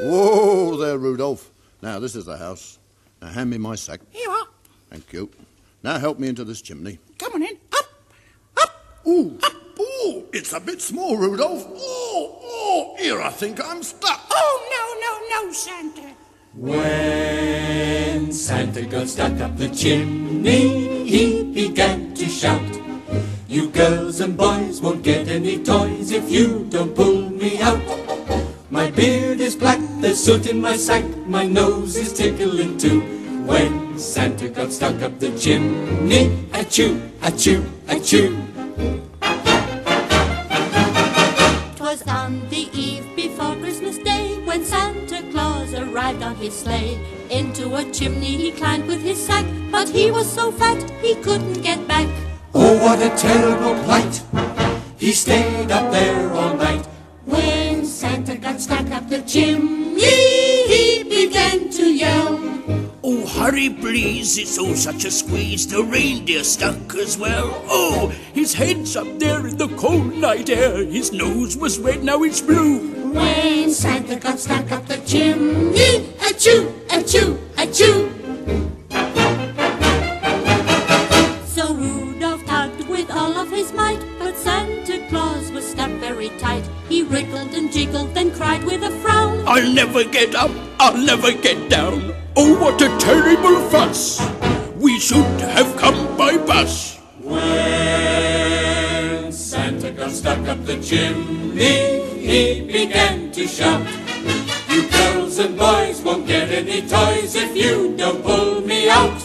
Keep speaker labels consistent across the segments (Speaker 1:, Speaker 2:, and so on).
Speaker 1: Whoa there, Rudolph. Now, this is the house. Now, hand me my sack.
Speaker 2: Here you are.
Speaker 1: Thank you. Now, help me into this chimney.
Speaker 2: Come on in. Up, up.
Speaker 1: Ooh, up. ooh, it's a bit small, Rudolph. Oh, oh, here I think I'm stuck.
Speaker 2: Oh, no, no, no, Santa.
Speaker 3: When Santa got stuck up the chimney, he began to shout. You girls and boys won't get any toys if you don't pull me out. My beard is black, there's soot in my sack, my nose is tickling too. When Santa got stuck up the chimney, achoo, achoo, achoo.
Speaker 4: Twas on the eve before Christmas Day when Santa arrived on his sleigh. Into a chimney he climbed with his sack, but he was so fat he couldn't get back.
Speaker 3: Oh, what a terrible plight! He stayed up there all night.
Speaker 4: When Santa got stuck up the chimney, he began to yell.
Speaker 5: Oh, hurry, please, it's all such a squeeze. The reindeer stuck as well. Oh, his head's up there in the cold night air. His nose was red, now it's blue.
Speaker 4: When Santa got stuck up the chimney, achoo, achoo, achoo. So Rudolph tugged with all of his might, but Santa Claus was stuck very tight. He wriggled and jiggled and cried with a frown.
Speaker 5: I'll never get up, I'll never get down. Oh, what a terrible fuss! We should have come by bus.
Speaker 3: When Santa got stuck up the chimney, he began to shout. You girls and boys won't get any toys if you don't pull me out.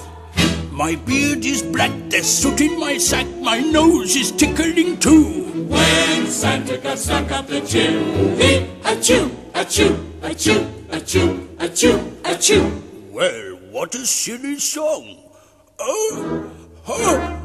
Speaker 5: My beard is black, there's soot in my sack, my nose is tickling too.
Speaker 3: When Santa got stuck up the chimney, he achoo, achoo, achoo, achoo, achoo, achoo.
Speaker 5: Well, what a silly song. Oh, ho.